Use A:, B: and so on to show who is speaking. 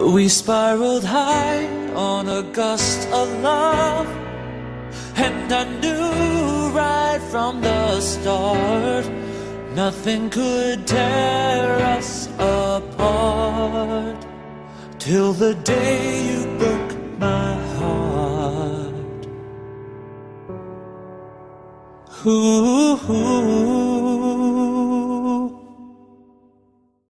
A: We spiraled high on a gust of love, and I knew right from the start nothing could tear us apart till the day you broke my heart. Ooh.